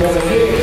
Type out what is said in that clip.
Brother Hicks.